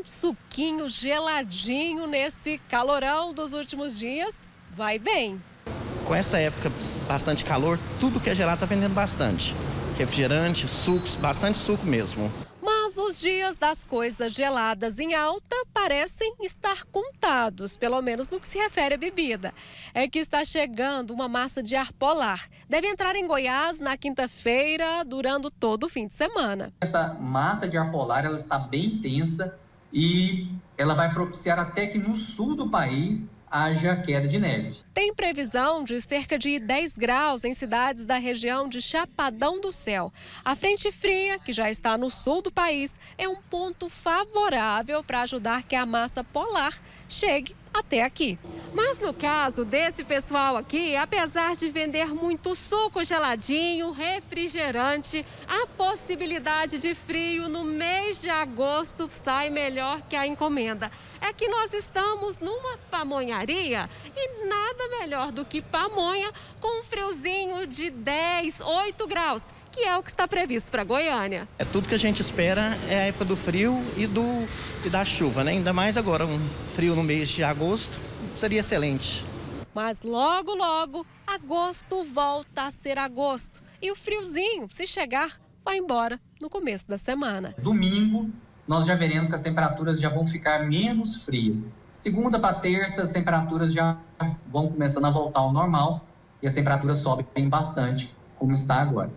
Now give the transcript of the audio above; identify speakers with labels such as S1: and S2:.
S1: um suquinho geladinho nesse calorão dos últimos dias vai bem.
S2: Com essa época bastante calor, tudo que é gelado está vendendo bastante. Refrigerante, sucos, bastante suco mesmo.
S1: Mas os dias das coisas geladas em alta parecem estar contados, pelo menos no que se refere à bebida. É que está chegando uma massa de ar polar. Deve entrar em Goiás na quinta-feira, durando todo o fim de semana.
S3: Essa massa de ar polar ela está bem intensa e ela vai propiciar até que no sul do país haja queda de neve.
S1: Tem previsão de cerca de 10 graus em cidades da região de Chapadão do Céu. A frente fria, que já está no sul do país, é um ponto favorável para ajudar que a massa polar chegue até aqui. Mas no caso desse pessoal aqui, apesar de vender muito suco geladinho, refrigerante, a possibilidade de frio no mês de agosto sai melhor que a encomenda. É que nós estamos numa pamonharia e nada melhor do que pamonha com um friozinho de 10, 8 graus que é o que está previsto para Goiânia.
S2: É tudo que a gente espera é a época do frio e, do, e da chuva, né? Ainda mais agora, um frio no mês de agosto seria excelente.
S1: Mas logo, logo, agosto volta a ser agosto. E o friozinho, se chegar, vai embora no começo da semana.
S3: Domingo, nós já veremos que as temperaturas já vão ficar menos frias. Segunda para terça, as temperaturas já vão começando a voltar ao normal e as temperaturas sobem bastante, como está agora.